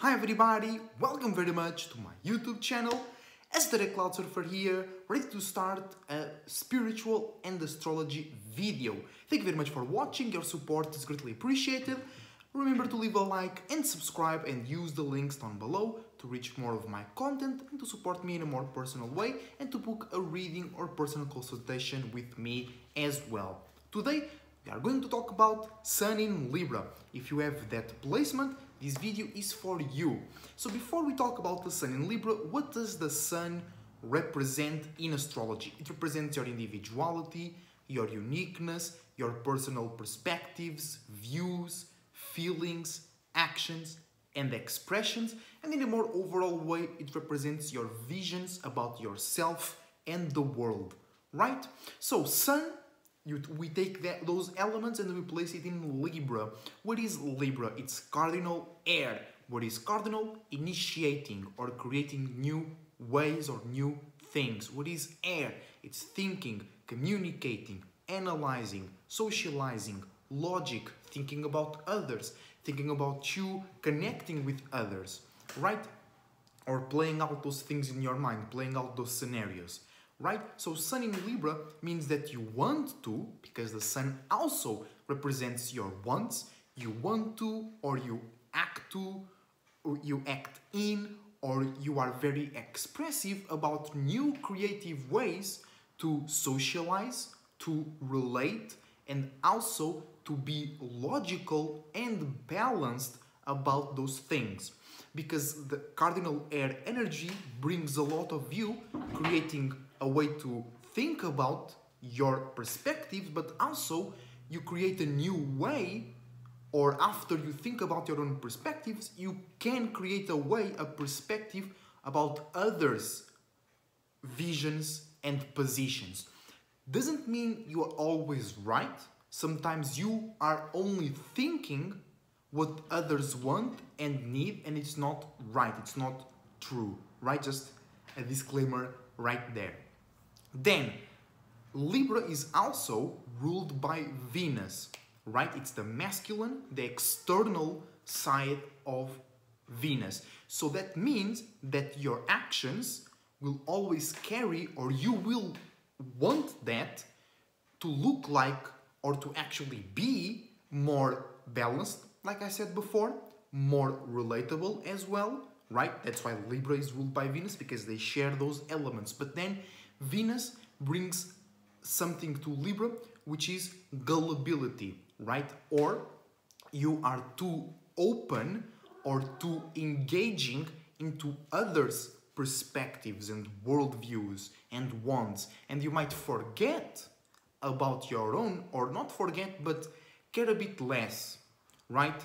Hi everybody, welcome very much to my YouTube channel. Esoteric Cloud Surfer here, ready to start a spiritual and astrology video. Thank you very much for watching, your support is greatly appreciated. Remember to leave a like and subscribe and use the links down below to reach more of my content and to support me in a more personal way and to book a reading or personal consultation with me as well. Today we are going to talk about Sun in Libra. If you have that placement, this video is for you. So before we talk about the Sun in Libra, what does the Sun represent in astrology? It represents your individuality, your uniqueness, your personal perspectives, views, feelings, actions, and expressions. And in a more overall way, it represents your visions about yourself and the world, right? So Sun you, we take that, those elements and we place it in Libra. What is Libra? It's cardinal air. What is cardinal? Initiating or creating new ways or new things. What is air? It's thinking, communicating, analyzing, socializing, logic, thinking about others, thinking about you, connecting with others, right? Or playing out those things in your mind, playing out those scenarios right? So Sun in Libra means that you want to, because the Sun also represents your wants, you want to or you act to, or you act in, or you are very expressive about new creative ways to socialize, to relate, and also to be logical and balanced about those things because the cardinal air energy brings a lot of you creating a way to think about your perspectives, but also you create a new way, or after you think about your own perspectives, you can create a way, a perspective about others' visions and positions. Doesn't mean you are always right. Sometimes you are only thinking what others want and need, and it's not right, it's not true, right? Just a disclaimer right there. Then, Libra is also ruled by Venus, right? It's the masculine, the external side of Venus. So that means that your actions will always carry, or you will want that to look like or to actually be more balanced, like I said before, more relatable as well, right? That's why Libra is ruled by Venus because they share those elements. But then Venus brings something to Libra, which is gullibility, right? Or you are too open or too engaging into others' perspectives and worldviews and wants, and you might forget about your own, or not forget, but care a bit less, right?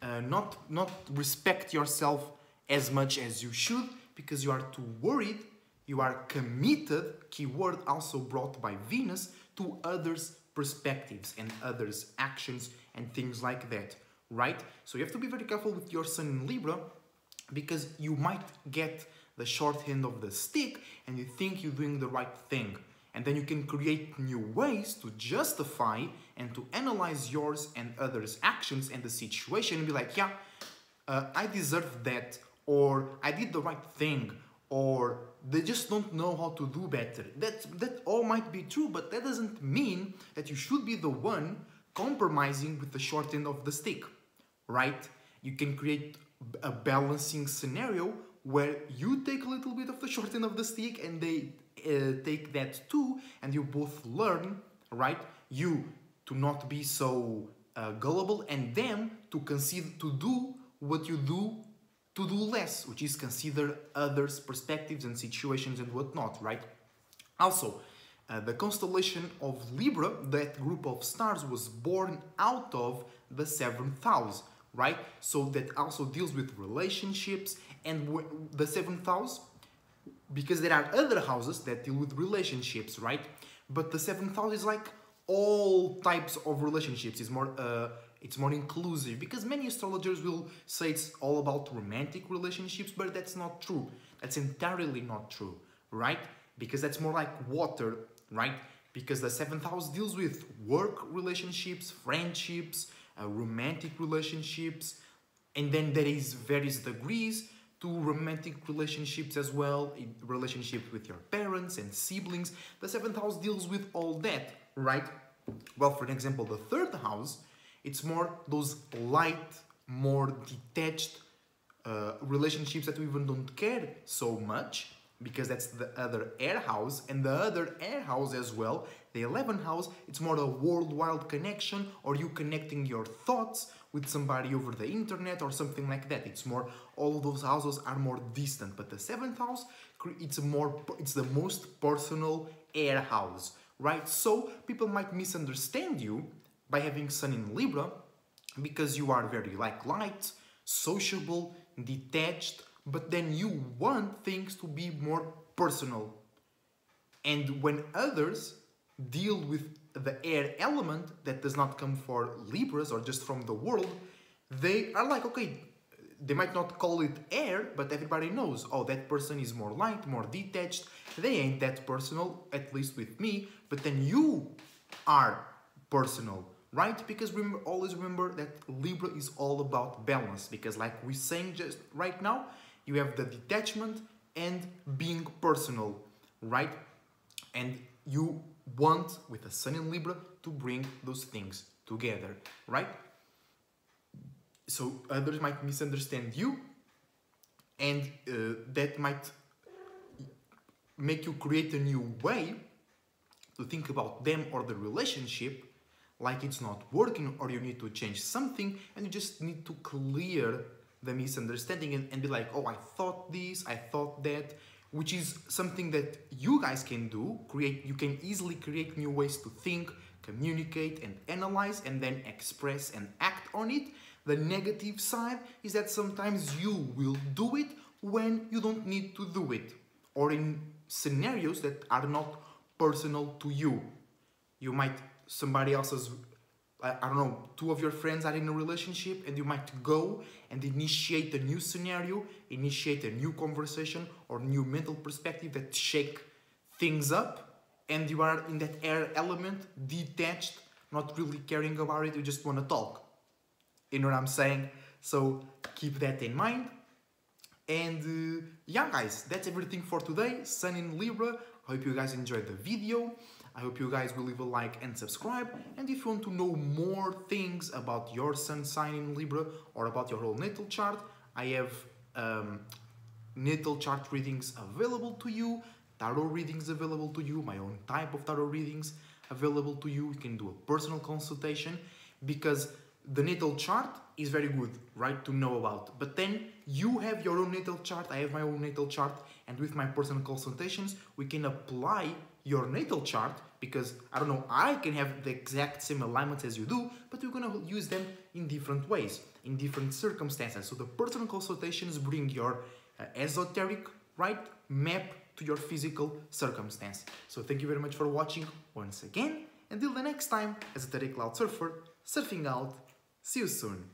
Uh, not not respect yourself as much as you should because you are too worried you are committed, keyword also brought by Venus, to others' perspectives and others' actions and things like that, right? So you have to be very careful with your Sun in Libra because you might get the short end of the stick and you think you're doing the right thing. And then you can create new ways to justify and to analyze yours and others' actions and the situation and be like, yeah, uh, I deserve that, or I did the right thing, or they just don't know how to do better. That, that all might be true, but that doesn't mean that you should be the one compromising with the short end of the stick, right? You can create a balancing scenario where you take a little bit of the short end of the stick and they uh, take that too, and you both learn, right? You to not be so uh, gullible and them to concede to do what you do to do less, which is consider others' perspectives and situations and whatnot, right? Also, uh, the constellation of Libra, that group of stars, was born out of the seventh house, right? So that also deals with relationships and the seventh house, because there are other houses that deal with relationships, right? But the seventh house is like all types of relationships. It's more uh, it's more inclusive because many astrologers will say it's all about romantic relationships, but that's not true. That's entirely not true, right? Because that's more like water, right? Because the seventh house deals with work relationships, friendships, uh, romantic relationships, and then there is various degrees to romantic relationships as well, relationships with your parents and siblings. The seventh house deals with all that, right? Well, for example, the third house, it's more those light, more detached uh, relationships that we even don't care so much because that's the other air house. And the other air house as well the 11th house it's more a worldwide connection or you connecting your thoughts with somebody over the internet or something like that. It's more all those houses are more distant but the seventh house it's more it's the most personal air house right? So people might misunderstand you by having sun in libra because you are very like light sociable detached but then you want things to be more personal. And when others deal with the air element that does not come for Libras or just from the world, they are like, okay, they might not call it air, but everybody knows, oh, that person is more light, more detached. They ain't that personal, at least with me, but then you are personal, right? Because remember, always remember that Libra is all about balance, because like we're saying just right now, you have the detachment and being personal, right? And you want, with a Sun in Libra, to bring those things together, right? So others might misunderstand you, and uh, that might make you create a new way to think about them or the relationship like it's not working or you need to change something and you just need to clear the misunderstanding and, and be like, oh, I thought this, I thought that, which is something that you guys can do. Create, you can easily create new ways to think, communicate, and analyze, and then express and act on it. The negative side is that sometimes you will do it when you don't need to do it, or in scenarios that are not personal to you. You might somebody else's I, don't know, two of your friends are in a relationship and you might go and initiate a new scenario, initiate a new conversation or new mental perspective that shake things up and you are in that air element, detached, not really caring about it, you just want to talk. You know what I'm saying? So keep that in mind. And uh, yeah, guys, that's everything for today. Sun in Libra. I hope you guys enjoyed the video. I hope you guys will leave a like and subscribe. And if you want to know more things about your sun sign in Libra or about your whole natal chart, I have um, natal chart readings available to you, tarot readings available to you, my own type of tarot readings available to you. You can do a personal consultation because the natal chart is very good, right, to know about. But then you have your own natal chart, I have my own natal chart, and with my personal consultations, we can apply your natal chart because I don't know, I can have the exact same alignments as you do, but we're gonna use them in different ways, in different circumstances. So the personal consultations bring your uh, esoteric, right, map to your physical circumstance. So thank you very much for watching once again. Until the next time, Esoteric Cloud Surfer, surfing out. See you soon.